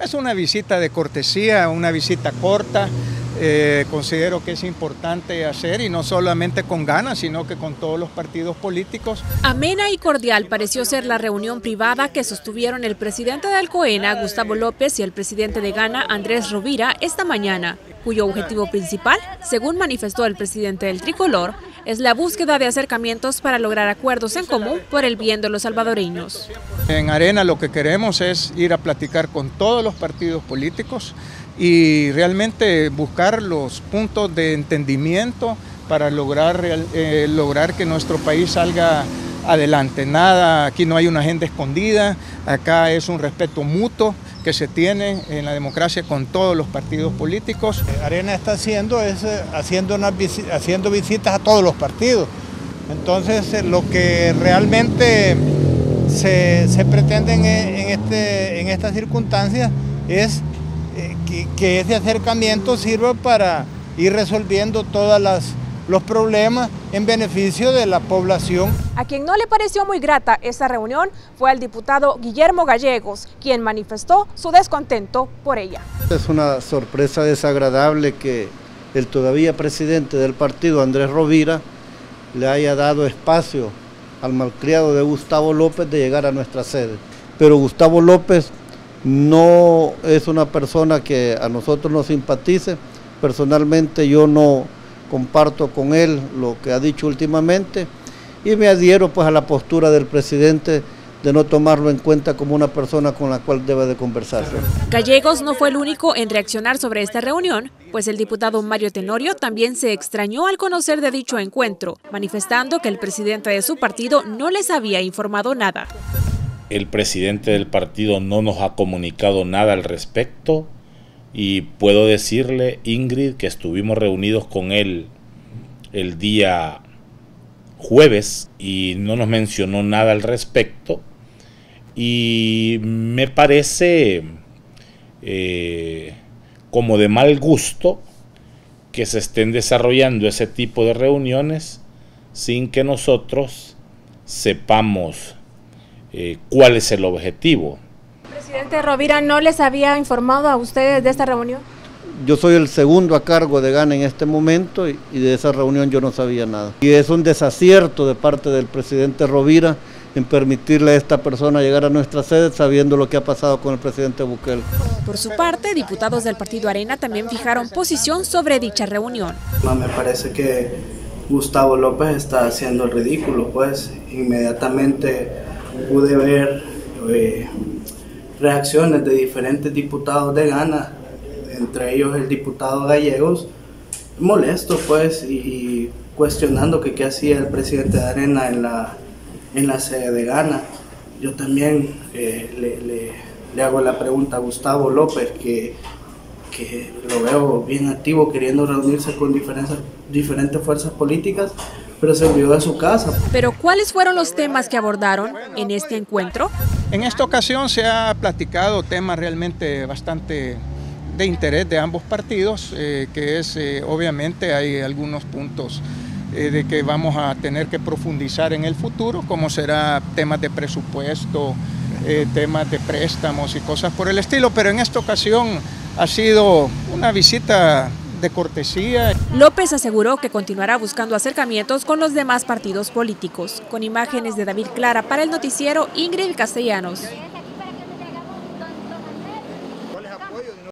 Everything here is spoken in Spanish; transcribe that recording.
Es una visita de cortesía, una visita corta, eh, considero que es importante hacer y no solamente con ganas, sino que con todos los partidos políticos. Amena y cordial pareció ser la reunión privada que sostuvieron el presidente de Alcoena, Gustavo López, y el presidente de Ghana, Andrés Rovira, esta mañana, cuyo objetivo principal, según manifestó el presidente del Tricolor, es la búsqueda de acercamientos para lograr acuerdos en común por el bien de los salvadoreños. En Arena lo que queremos es ir a platicar con todos los partidos políticos y realmente buscar los puntos de entendimiento para lograr, eh, lograr que nuestro país salga adelante. Nada, aquí no hay una agenda escondida, acá es un respeto mutuo que se tiene en la democracia con todos los partidos políticos. Arena está haciendo es eh, haciendo, haciendo visitas a todos los partidos. Entonces eh, lo que realmente se, pretende en, este, en estas circunstancias es que, ese acercamiento sirva para ir resolviendo todos los problemas en beneficio de la población. A quien no le pareció muy grata esta reunión fue al diputado Guillermo Gallegos, quien manifestó su descontento por ella. Es una sorpresa desagradable que el todavía presidente del partido, Andrés Rovira, le haya dado espacio al malcriado de Gustavo López de llegar a nuestra sede. Pero Gustavo López no es una persona que a nosotros nos simpatice. Personalmente yo no comparto con él lo que ha dicho últimamente y me adhiero pues a la postura del presidente de no tomarlo en cuenta como una persona con la cual debe de conversarse. Gallegos no fue el único en reaccionar sobre esta reunión, pues el diputado Mario Tenorio también se extrañó al conocer de dicho encuentro, manifestando que el presidente de su partido no les había informado nada el presidente del partido no nos ha comunicado nada al respecto y puedo decirle, Ingrid, que estuvimos reunidos con él el día jueves y no nos mencionó nada al respecto y me parece eh, como de mal gusto que se estén desarrollando ese tipo de reuniones sin que nosotros sepamos eh, cuál es el objetivo. Presidente Rovira, ¿no les había informado a ustedes de esta reunión? Yo soy el segundo a cargo de GANA en este momento y, de esa reunión yo no sabía nada. Y es un desacierto de parte del presidente Rovira en permitirle a esta persona llegar a nuestra sede sabiendo lo que ha pasado con el presidente Bukele. Por su parte, diputados del Partido Arena también fijaron posición sobre dicha reunión. Me parece que Gustavo López está haciendo el ridículo, pues inmediatamente pude ver eh, reacciones de diferentes diputados de Ghana, entre ellos el diputado Gallegos, molesto pues y, cuestionando que qué hacía el presidente de Arena en la, en la sede de Ghana. Yo también eh, le, le, hago la pregunta a Gustavo López, que, que lo veo bien activo queriendo reunirse con diferentes, diferentes fuerzas políticas pero se olvidó de su casa. Pero ¿cuáles fueron los temas que abordaron en este encuentro? En esta ocasión se ha platicado temas realmente bastante de interés de ambos partidos, eh, que es eh, obviamente hay algunos puntos eh, de que vamos a tener que profundizar en el futuro, como será temas de presupuesto, temas de préstamos y cosas por el estilo, pero en esta ocasión ha sido una visita de cortesía. López aseguró que continuará buscando acercamientos con los demás partidos políticos. Con imágenes de David Clara para el noticiero Ingrid Castellanos.